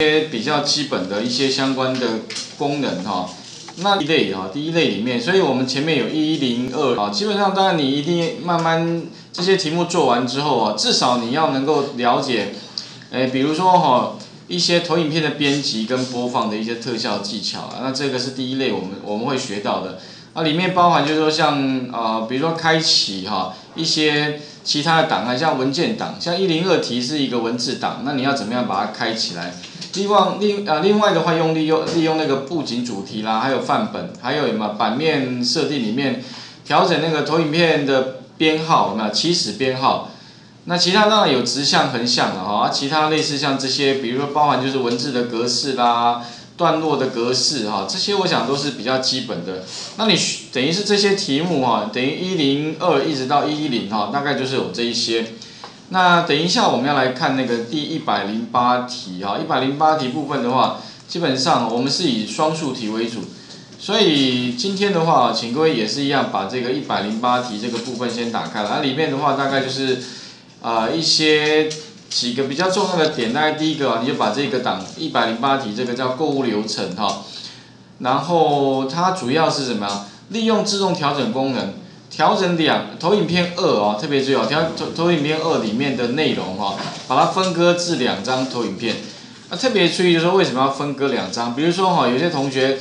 一些比较基本的一些相关的功能哈。那一类哈，第一类里面，所以我们前面有一零二啊，基本上当然你一定慢慢这些题目做完之后啊，至少你要能够了解，哎，比如说哈一些投影片的编辑跟播放的一些特效技巧啊，那这个是第一类我们我们会学到的。那里面包含就是说像呃，比如说开启哈一些其他的档案，像文件档，像一零二题是一个文字档，那你要怎么样把它开起来？另外另啊另外的话，用利用利用那个布景主题啦，还有范本，还有什么版面设定里面调整那个投影片的编号，那起始编号。那其他当然有直向横向的哈，其他类似像这些，比如说包含就是文字的格式啦。段落的格式哈，这些我想都是比较基本的。那你等于是这些题目哈，等于一零二一直到一一零哈，大概就是有这一些。那等一下我们要来看那个第一百零八题哈，一百零八题部分的话，基本上我们是以双数题为主，所以今天的话，请各位也是一样，把这个一百零八题这个部分先打开了。那里面的话，大概就是啊一些。几个比较重要的点，大概第一个啊，你就把这个档一百零八题这个叫购物流程哈，然后它主要是什么利用自动调整功能，调整两投影片二啊，特别注意哦，调投投影片二里面的内容哈，把它分割至两张投影片。那特别注意就是说为什么要分割两张？比如说哈，有些同学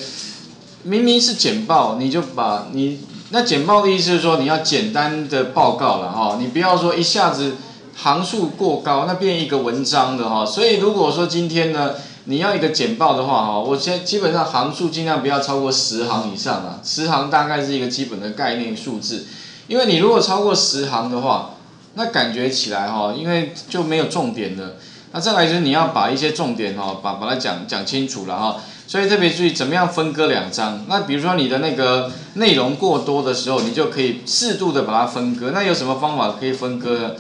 明明是简报，你就把你那简报的意思是说你要简单的报告了哈，你不要说一下子。行数过高，那变一个文章的哈，所以如果说今天呢，你要一个简报的话哈，我先基本上行数尽量不要超过十行以上啊，十行大概是一个基本的概念数字，因为你如果超过十行的话，那感觉起来哈，因为就没有重点了，那再来就是你要把一些重点哈，把把它讲讲清楚了哈，所以特别注意怎么样分割两张，那比如说你的那个内容过多的时候，你就可以适度的把它分割，那有什么方法可以分割呢？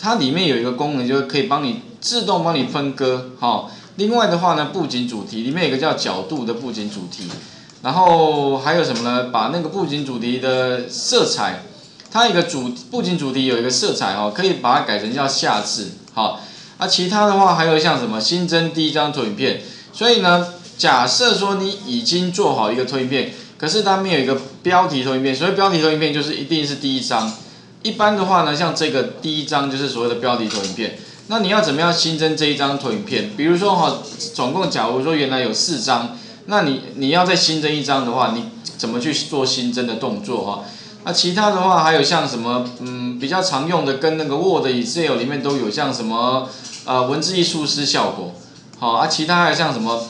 它里面有一个功能，就是可以帮你自动帮你分割，哈。另外的话呢，布景主题里面有个叫角度的布景主题，然后还有什么呢？把那个布景主题的色彩，它一个主布景主题有一个色彩哦，可以把它改成叫下字，好。啊，其他的话还有像什么新增第一张投影片，所以呢，假设说你已经做好一个投影片，可是它没有一个标题投影片，所以标题投影片就是一定是第一张。一般的话呢，像这个第一张就是所谓的标题投影片，那你要怎么样新增这一张投影片？比如说哈，总共假如说原来有四张，那你你要再新增一张的话，你怎么去做新增的动作哈？那其他的话还有像什么嗯比较常用的，跟那个 Word、Excel 里面都有像什么呃文字艺术师效果，好啊，其他还有像什么，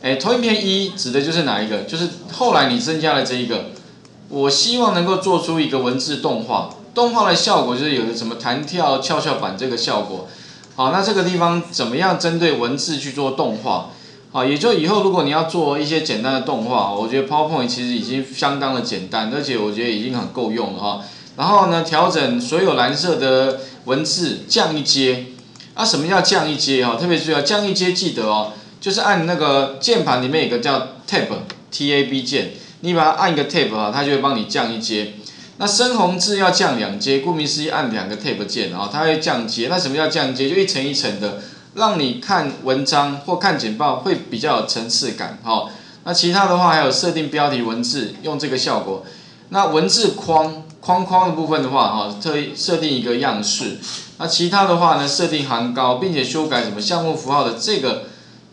哎投影片一指的就是哪一个？就是后来你增加了这一个，我希望能够做出一个文字动画。动画的效果就是有个什么弹跳跷跷板这个效果，好，那这个地方怎么样针对文字去做动画？好，也就以后如果你要做一些简单的动画，我觉得 PowerPoint 其实已经相当的简单，而且我觉得已经很够用了哈。然后呢，调整所有蓝色的文字降一阶，啊，什么叫降一阶哈？特别注意降一阶记得哦，就是按那个键盘里面有个叫 Tab T A B 键，你把它按一个 Tab 啊，它就会帮你降一阶。那深红字要降两阶，顾名思义，按两个 Tab 键啊，它会降阶。那什么叫降阶？就一层一层的，让你看文章或看简报会比较有层次感哈。那其他的话还有设定标题文字，用这个效果。那文字框框框的部分的话哈，特意设定一个样式。那其他的话呢，设定行高，并且修改什么项目符号的这个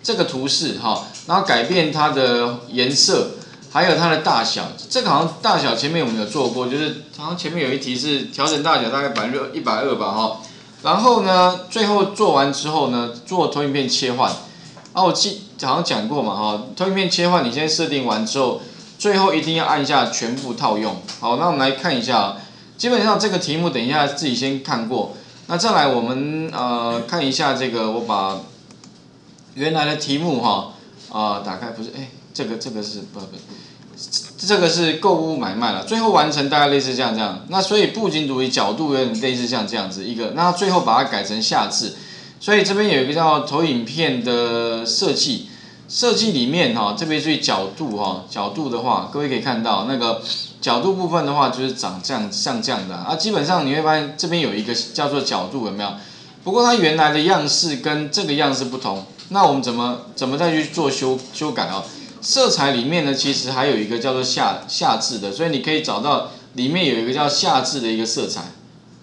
这个图示哈，然后改变它的颜色。还有它的大小，这个好像大小前面我们有做过，就是好像前面有一题是调整大小大概百分之一百二吧哈。然后呢，最后做完之后呢，做投影片切换。啊，我记好像讲过嘛哈，投影片切换你先设定完之后，最后一定要按下全部套用。好，那我们来看一下，基本上这个题目等一下自己先看过。那再来我们呃看一下这个，我把原来的题目哈啊打开，不是哎。这个这个是不不，这个是购物买卖了，最后完成大概类似这样这样。那所以布景主义角度有点类似像这样子一个，那最后把它改成下字。所以这边有一个叫投影片的设计，设计里面哈，这边注意角度哈，角度的话，各位可以看到那个角度部分的话，就是长这样像这样的啊。基本上你会发现这边有一个叫做角度有没有？不过它原来的样式跟这个样式不同，那我们怎么怎么再去做修修改哦？色彩里面呢，其实还有一个叫做下下字的，所以你可以找到里面有一个叫下字的一个色彩，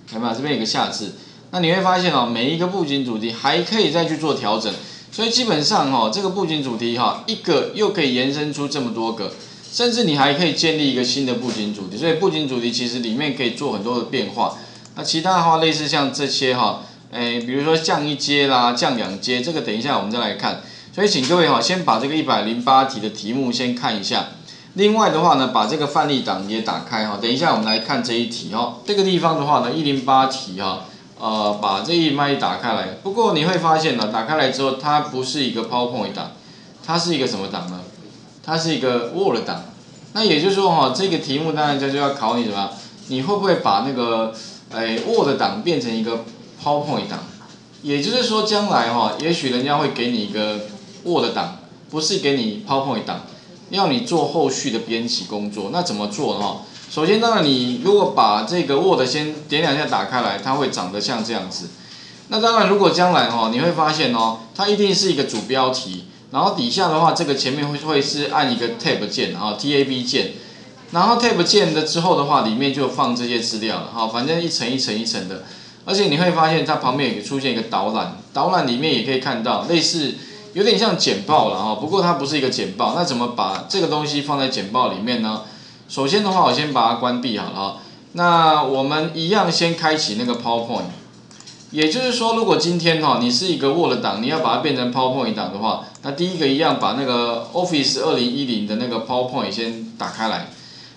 看到没有？这边有个下字，那你会发现哦，每一个布景主题还可以再去做调整，所以基本上哈，这个布景主题哈，一个又可以延伸出这么多个，甚至你还可以建立一个新的布景主题，所以布景主题其实里面可以做很多的变化。那其他的话，类似像这些哈，诶，比如说降一阶啦，降两阶，这个等一下我们再来看。所以请各位哈，先把这个一百零八题的题目先看一下。另外的话呢，把这个范例档也打开哈。等一下我们来看这一题哈。这个地方的话呢，一零八题哈，呃，把这一麦打开来。不过你会发现呢，打开来之后，它不是一个 PowerPoint 档，它是一个什么档呢？它是一个 Word 档。那也就是说哈，这个题目当然就就要考你什么？你会不会把那个诶 Word 档变成一个 PowerPoint 档？也就是说，将来哈，也许人家会给你一个。Word 档不是给你 PowerPoint 档，要你做后续的编辑工作，那怎么做呢？首先，当然你如果把这个 Word 先点两下打开来，它会长得像这样子。那当然，如果将来哈，你会发现哦，它一定是一个主标题，然后底下的话，这个前面会会是按一个 Tab 键啊，Tab 键，然后 Tab 键的之后的话，里面就放这些资料了哈，反正一层一层一层的，而且你会发现它旁边也出现一个导览，导览里面也可以看到类似。有点像简报了哈，不过它不是一个简报。那怎么把这个东西放在简报里面呢？首先的话，我先把它关闭好了。那我们一样先开启那个 PowerPoint。也就是说，如果今天哈你是一个 Word 档，你要把它变成 PowerPoint 档的话，那第一个一样把那个 Office 二零一零的那个 PowerPoint 先打开来。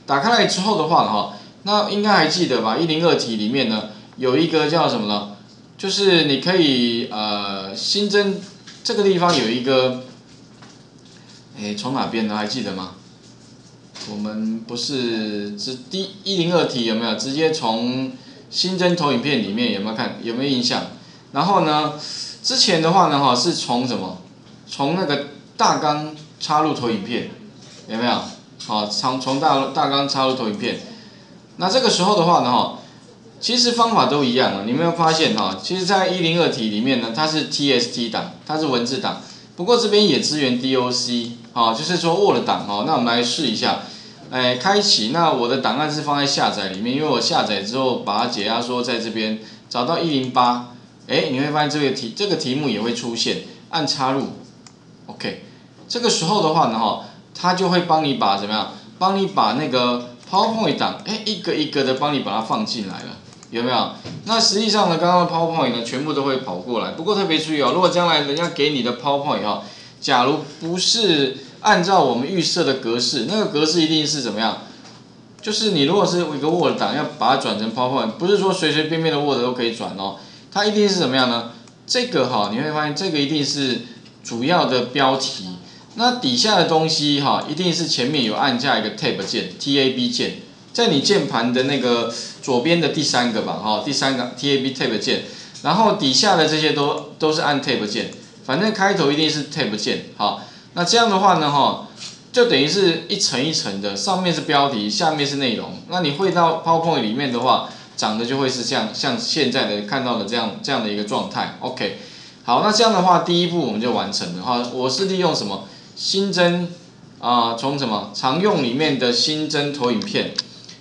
打开来之后的话哈，那应该还记得吧？一零二题里面呢有一个叫什么呢？就是你可以呃新增。这个地方有一个，哎，从哪边呢？还记得吗？我们不是直第一零二题有没有直接从新增投影片里面有没有看有没有印象？然后呢，之前的话呢哈是从什么？从那个大纲插入投影片，有没有？好，从从大大纲插入投影片。那这个时候的话呢哈。其实方法都一样啊，你没有发现哈？其实，在一零二题里面呢，它是 TST 档，它是文字档。不过这边也支援 DOC，好，就是说 Word 档哦。那我们来试一下，哎，开启。那我的档案是放在下载里面，因为我下载之后把它解压缩在这边，找到一零八，哎，你会发现这个题这个题目也会出现，按插入，OK。这个时候的话呢，哈，它就会帮你把怎么样？帮你把那个 PowerPoint 档，哎，一个一个的帮你把它放进来了。有没有？那实际上呢，刚刚的 PowerPoint 呢，全部都会跑过来。不过特别注意哦，如果将来人家给你的 PowerPoint 哈，假如不是按照我们预设的格式，那个格式一定是怎么样？就是你如果是一个 Word 档，要把它转成 PowerPoint，不是说随随便便的 Word 都可以转哦。它一定是怎么样呢？这个哈，你会发现这个一定是主要的标题，那底下的东西哈，一定是前面有按下一个 Tab 键，Tab 键。在你键盘的那个左边的第三个吧，哈，第三个 Tab Tab 键，然后底下的这些都都是按 Tab 键，反正开头一定是 Tab 键，好，那这样的话呢，哈，就等于是一层一层的，上面是标题，下面是内容，那你会到 PowerPoint 里面的话，长得就会是像像现在的看到的这样这样的一个状态，OK，好，那这样的话，第一步我们就完成了，哈，我是利用什么？新增啊，从什么？常用里面的新增投影片。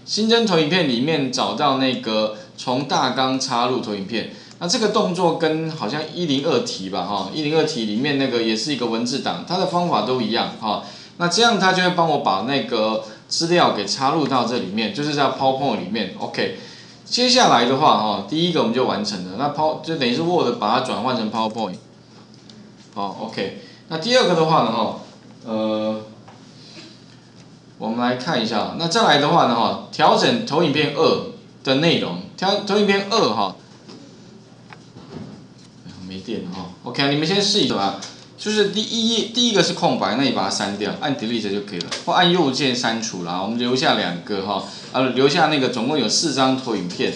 新增投影片里面找到那个从大纲插入投影片，那这个动作跟好像一零二题吧，哈，一零二题里面那个也是一个文字档，它的方法都一样，哈，那这样它就会帮我把那个资料给插入到这里面，就是在 PowerPoint 里面，OK，接下来的话，哈，第一个我们就完成了，那 Power 就等于是 Word 把它转换成 PowerPoint，好，OK，那第二个的话呢，哈，呃。我们来看一下，那再来的话呢，哈，调整投影片二的内容，调投影片二哈，没电了哈，OK，你们先试一下吧，就是第一页第一个是空白，那你把它删掉，按 Delete 就可以了，或按右键删除啦，我们留下两个哈，呃，留下那个总共有四张投影片，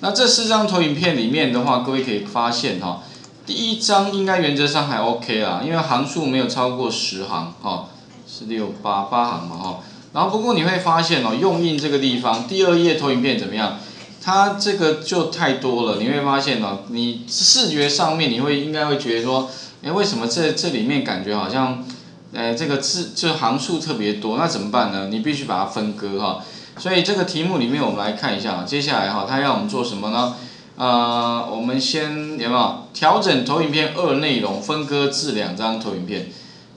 那这四张投影片里面的话，各位可以发现哈，第一张应该原则上还 OK 啦，因为行数没有超过十行哈，是六八八行嘛哈。然后不过你会发现哦，用印这个地方，第二页投影片怎么样？它这个就太多了。你会发现哦，你视觉上面你会应该会觉得说，哎，为什么这这里面感觉好像，呃，这个字就行数特别多，那怎么办呢？你必须把它分割哈。所以这个题目里面我们来看一下，接下来哈，它要我们做什么呢？呃，我们先有没有调整投影片二内容，分割至两张投影片。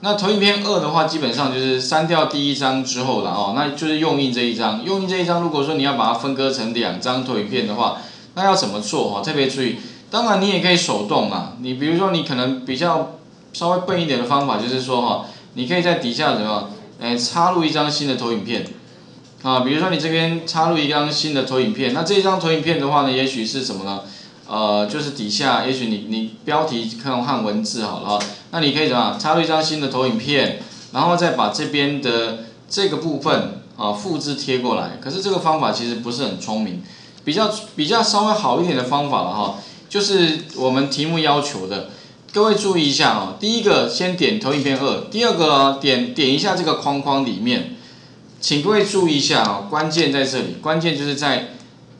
那投影片二的话，基本上就是删掉第一张之后了哦，那就是用印这一张。用印这一张，如果说你要把它分割成两张投影片的话，那要怎么做哈？特别注意，当然你也可以手动啊。你比如说，你可能比较稍微笨一点的方法，就是说哈，你可以在底下怎么，哎，插入一张新的投影片啊。比如说你这边插入一张新的投影片，那这一张投影片的话呢，也许是什么呢？呃，就是底下，也许你你标题看看文字好了，那你可以怎么插入一张新的投影片，然后再把这边的这个部分啊复制贴过来。可是这个方法其实不是很聪明，比较比较稍微好一点的方法了哈，就是我们题目要求的，各位注意一下啊，第一个先点投影片二，第二个点点一下这个框框里面，请各位注意一下啊，关键在这里，关键就是在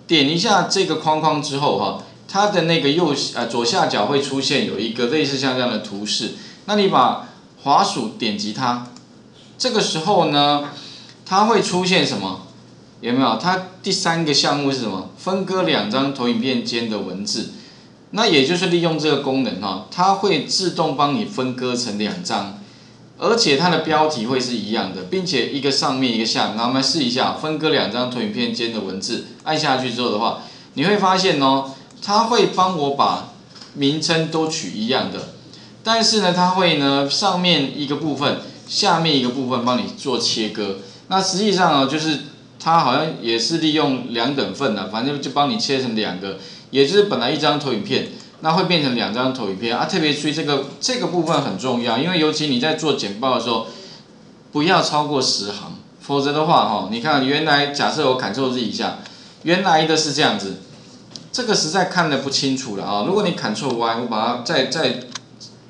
点一下这个框框之后哈。它的那个右呃左下角会出现有一个类似像这样的图示，那你把滑鼠点击它，这个时候呢，它会出现什么？有没有？它第三个项目是什么？分割两张投影片间的文字，那也就是利用这个功能哈，它会自动帮你分割成两张，而且它的标题会是一样的，并且一个上面一个下，那我们试一下分割两张投影片间的文字，按下去之后的话，你会发现哦。它会帮我把名称都取一样的，但是呢，它会呢上面一个部分，下面一个部分帮你做切割。那实际上呢，就是它好像也是利用两等份的，反正就帮你切成两个，也就是本来一张投影片，那会变成两张投影片啊。特别注意这个这个部分很重要，因为尤其你在做简报的时候，不要超过十行，否则的话哈，你看原来假设我 Ctrl Z 一下，原来的是这样子。这个实在看得不清楚了啊！如果你 Ctrl Y，我把它再再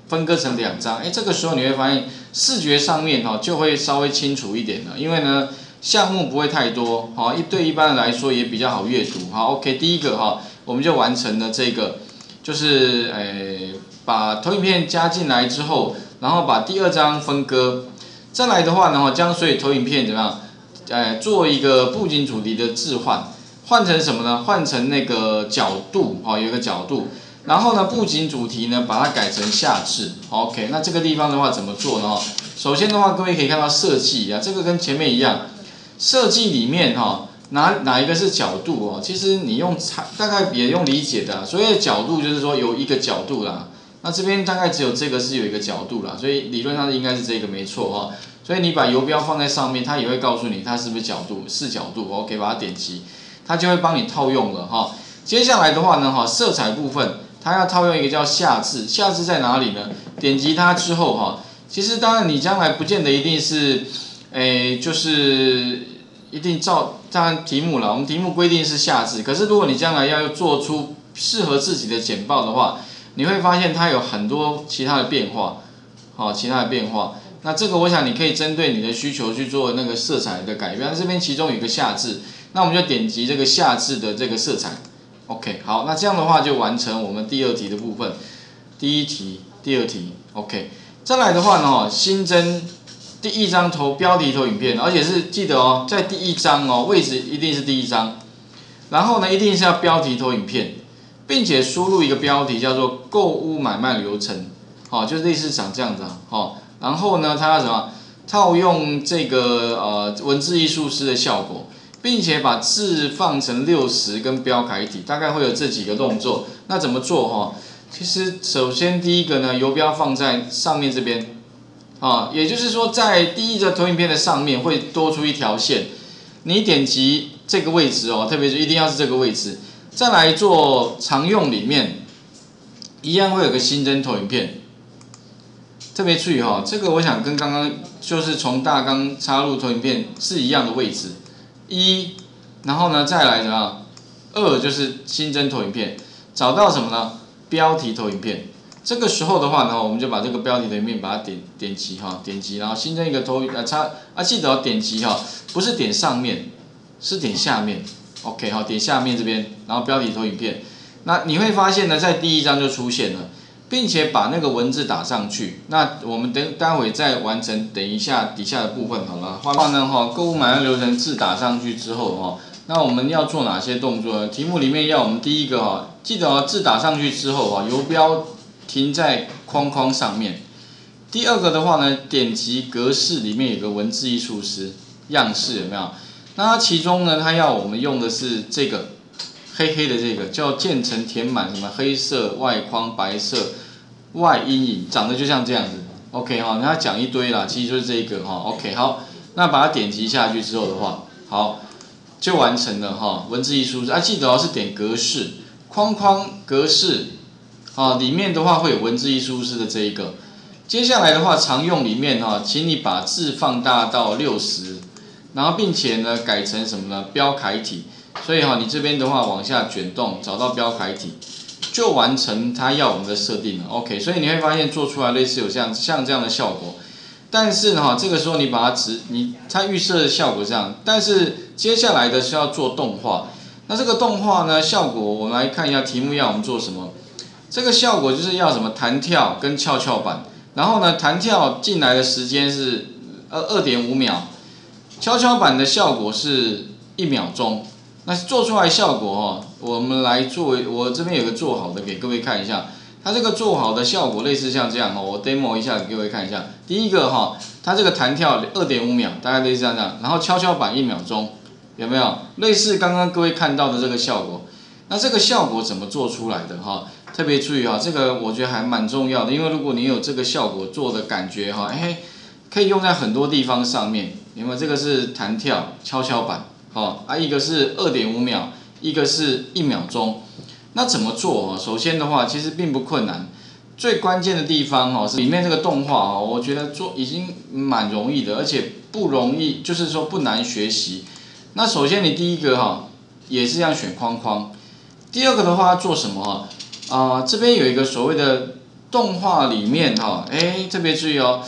分割成两张，哎，这个时候你会发现视觉上面哈就会稍微清楚一点了，因为呢项目不会太多，好一对一般人来说也比较好阅读。好，OK，第一个哈我们就完成了这个，就是诶把投影片加进来之后，然后把第二张分割，再来的话呢，将所有投影片怎么样，诶做一个布景主题的置换。换成什么呢？换成那个角度，哦，有一个角度。然后呢，布景主题呢，把它改成下至。OK，那这个地方的话怎么做呢？首先的话，各位可以看到设计啊，这个跟前面一样。设计里面哈，哪哪一个是角度哦？其实你用，大概也用理解的。所以角度就是说有一个角度啦。那这边大概只有这个是有一个角度啦，所以理论上应该是这个没错哈。所以你把游标放在上面，它也会告诉你它是不是角度，是角度。OK，把它点击。它就会帮你套用了哈。接下来的话呢，哈，色彩部分它要套用一个叫下字，下字在哪里呢？点击它之后哈，其实当然你将来不见得一定是，诶，就是一定照当然题目了。我们题目规定是下字，可是如果你将来要做出适合自己的简报的话，你会发现它有很多其他的变化，好，其他的变化。那这个我想你可以针对你的需求去做那个色彩的改变。这边其中有一个下字。那我们就点击这个下至的这个色彩，OK，好，那这样的话就完成我们第二题的部分，第一题、第二题，OK，再来的话呢，新增第一张投标题投影片，而且是记得哦，在第一张哦，位置一定是第一张，然后呢，一定是要标题投影片，并且输入一个标题叫做购物买卖流程，好，就类似长这样子啊，好，然后呢，它要什么？套用这个呃文字艺术师的效果。并且把字放成六十跟标楷体，大概会有这几个动作。那怎么做哈？其实首先第一个呢，游标放在上面这边，啊，也就是说在第一个投影片的上面会多出一条线。你点击这个位置哦，特别是一定要是这个位置。再来做常用里面，一样会有个新增投影片。特别注意哈，这个我想跟刚刚就是从大纲插入投影片是一样的位置。一，然后呢，再来什么？二就是新增投影片，找到什么呢？标题投影片。这个时候的话呢，我们就把这个标题投影片把它点点击哈，点击，然后新增一个投呃插啊，记得要点击哈，不是点上面，是点下面。OK 好，点下面这边，然后标题投影片。那你会发现呢，在第一张就出现了，并且把那个文字打上去。那我们等待会再完成，等一下底下的部分好了。话呢哈，购物买单流程字打上去之后哈，那我们要做哪些动作呢？题目里面要我们第一个哈，记得哦，字打上去之后哈，游标停在框框上面。第二个的话呢，点击格式里面有个文字艺术师样式有没有？那它其中呢，它要我们用的是这个黑黑的这个叫渐层填满什么黑色外框白色外阴影，长得就像这样子。OK 哈，它讲一堆啦，其实就是这一个哈。OK 好，那把它点击下去之后的话，好就完成了哈。文字一输入啊，记得哦是点格式框框格式啊，里面的话会有文字艺术师的这一个。接下来的话，常用里面哈，请你把字放大到六十，然后并且呢改成什么呢？标楷体。所以哈，你这边的话往下卷动，找到标楷体，就完成它要我们的设定了。OK，所以你会发现做出来类似有像像这样的效果。但是哈，这个时候你把它直，你它预设的效果这样，但是接下来的是要做动画。那这个动画呢，效果我们来看一下题目要我们做什么。这个效果就是要什么弹跳跟跷跷板。然后呢，弹跳进来的时间是二二点五秒，跷跷板的效果是一秒钟。那做出来效果哈，我们来做我这边有个做好的给各位看一下，它这个做好的效果类似像这样哈，我 demo 一下给各位看一下。第一个哈，它这个弹跳二点五秒，大概类似这样，然后跷跷板一秒钟，有没有类似刚刚各位看到的这个效果？那这个效果怎么做出来的哈？特别注意哈，这个我觉得还蛮重要的，因为如果你有这个效果做的感觉哈，哎，可以用在很多地方上面。因为这个是弹跳跷跷板，哦，啊，一个是二点五秒，一个是一秒钟。那怎么做哦？首先的话，其实并不困难，最关键的地方哦是里面这个动画哦，我觉得做已经蛮容易的，而且不容易，就是说不难学习。那首先你第一个哈，也是要选框框。第二个的话做什么哈？啊，这边有一个所谓的动画里面哈，哎，特别注意哦，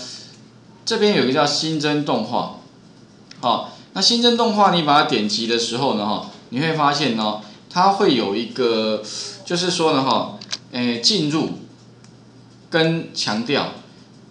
这边有一个叫新增动画，好，那新增动画你把它点击的时候呢哈，你会发现呢，它会有一个，就是说呢哈，哎，进入跟强调，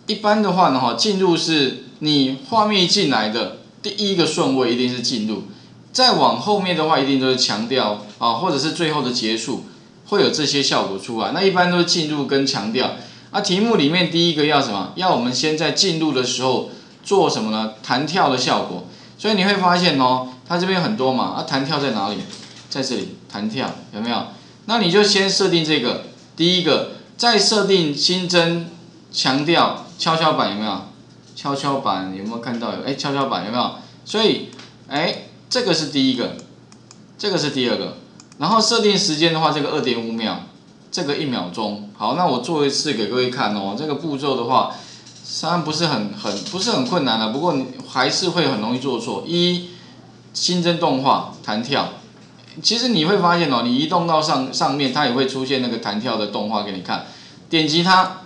一般的话呢哈，进入是你画面进来的第一个顺位一定是进入，再往后面的话一定都是强调啊，或者是最后的结束。会有这些效果出来，那一般都是进入跟强调。那题目里面第一个要什么？要我们先在进入的时候做什么呢？弹跳的效果。所以你会发现哦，它这边很多嘛。啊，弹跳在哪里？在这里，弹跳有没有？那你就先设定这个，第一个，再设定新增强调跷跷板有没有？跷跷板有没有看到？有哎，跷跷板有没有？所以哎，这个是第一个，这个是第二个。然后设定时间的话，这个二点五秒，这个一秒钟。好，那我做一次给各位看哦。这个步骤的话，虽然不是很很不是很困难的，不过你还是会很容易做错。一，新增动画弹跳，其实你会发现哦，你移动到上上面，它也会出现那个弹跳的动画给你看。点击它，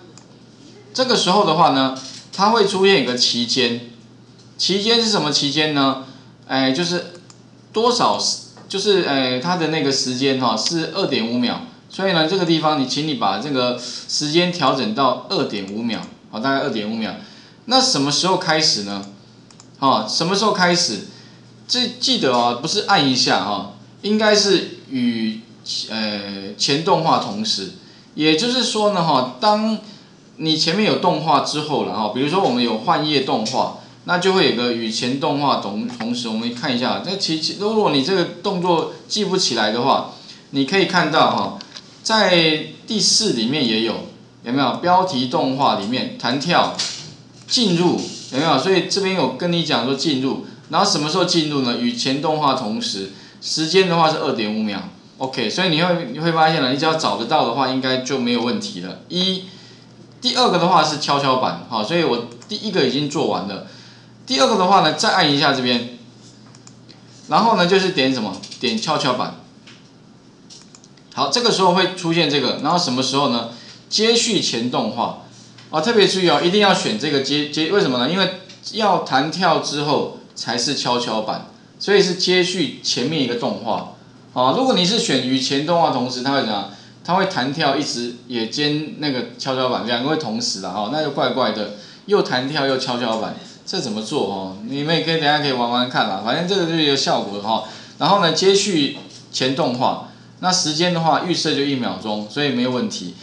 这个时候的话呢，它会出现一个期间，期间是什么期间呢？哎，就是多少就是诶，它的那个时间哈是二点五秒，所以呢，这个地方你请你把这个时间调整到二点五秒，好，大概二点五秒。那什么时候开始呢？哦，什么时候开始？这记得哦，不是按一下哈，应该是与呃前动画同时。也就是说呢哈，当你前面有动画之后了哈，比如说我们有换页动画。那就会有个与前动画同同时，我们看一下，那其其如果你这个动作记不起来的话，你可以看到哈，在第四里面也有，有没有标题动画里面弹跳进入有没有？所以这边有跟你讲说进入，然后什么时候进入呢？与前动画同时，时间的话是二点五秒，OK，所以你会你会发现了，你只要找得到的话，应该就没有问题了。一，第二个的话是跷跷板，好，所以我第一个已经做完了。第二个的话呢，再按一下这边，然后呢就是点什么？点跷跷板。好，这个时候会出现这个，然后什么时候呢？接续前动画。啊，特别注意哦，一定要选这个接接，为什么呢？因为要弹跳之后才是跷跷板，所以是接续前面一个动画。啊，如果你是选与前动画同时，它会怎样？它会弹跳，一直也兼那个跷跷板，两个会同时的哈，那就怪怪的，又弹跳又跷跷板，这怎么做哦？你们也可以等下可以玩玩看啦，反正这个就是一个效果哈。然后呢，接续前动画，那时间的话预设就一秒钟，所以没有问题。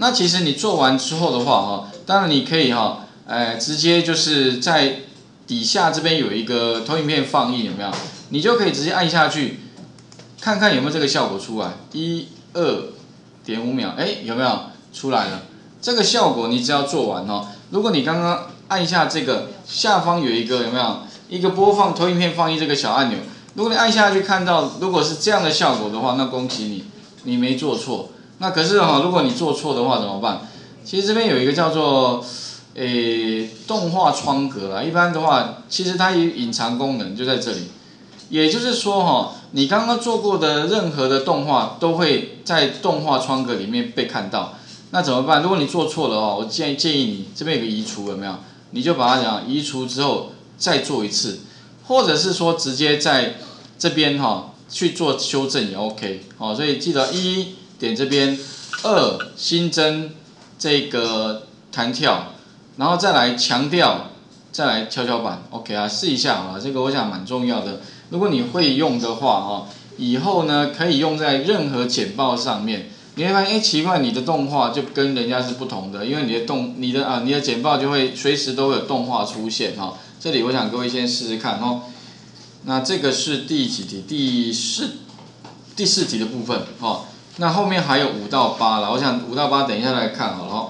那其实你做完之后的话哈，当然你可以哈，哎，直接就是在底下这边有一个投影片放映，有没有？你就可以直接按下去，看看有没有这个效果出来。一二点五秒，哎，有没有出来了？这个效果你只要做完哦。如果你刚刚按下这个下方有一个有没有一个播放投影片放映这个小按钮？如果你按下去看到如果是这样的效果的话，那恭喜你，你没做错。那可是哈，如果你做错的话怎么办？其实这边有一个叫做诶动画窗格啊，一般的话，其实它有隐藏功能就在这里。也就是说哈，你刚刚做过的任何的动画都会在动画窗格里面被看到。那怎么办？如果你做错了话，我建建议你这边有个移除有没有？你就把它讲移除之后再做一次，或者是说直接在这边哈去做修正也 OK 哦。所以记得一点这边，二新增这个弹跳，然后再来强调，再来跷跷板 OK 啊，试一下啊，这个我想蛮重要的。如果你会用的话，哈，以后呢可以用在任何简报上面。你会发现，哎，奇怪，你的动画就跟人家是不同的，因为你的动，你的啊，你的简报就会随时都有动画出现，哈。这里我想各位先试试看，哦。那这个是第几题？第四，第四题的部分，哦。那后面还有五到八了，我想五到八等一下来看好了，哈。